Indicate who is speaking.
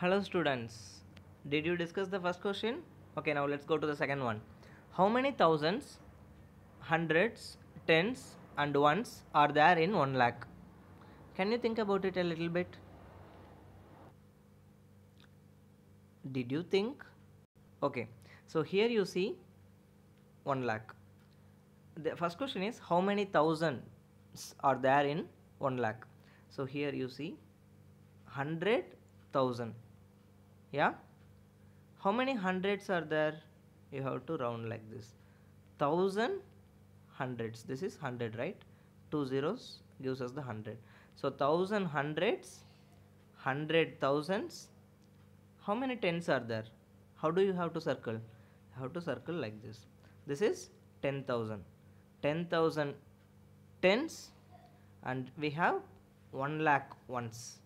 Speaker 1: Hello students. Did you discuss the first question? Okay, now let's go to the second one. How many thousands, hundreds, tens and ones are there in 1 lakh? Can you think about it a little bit? Did you think? Okay, so here you see 1 lakh. The first question is how many thousands are there in 1 lakh? So here you see 100,000 yeah? How many hundreds are there? You have to round like this. Thousand hundreds. This is 100 right? Two zeros gives us the 100 so thousand hundreds hundred thousands. How many tens are there? How do you have to circle? You have to circle like this. This is 10000 10000 tens and we have 1 lakh ones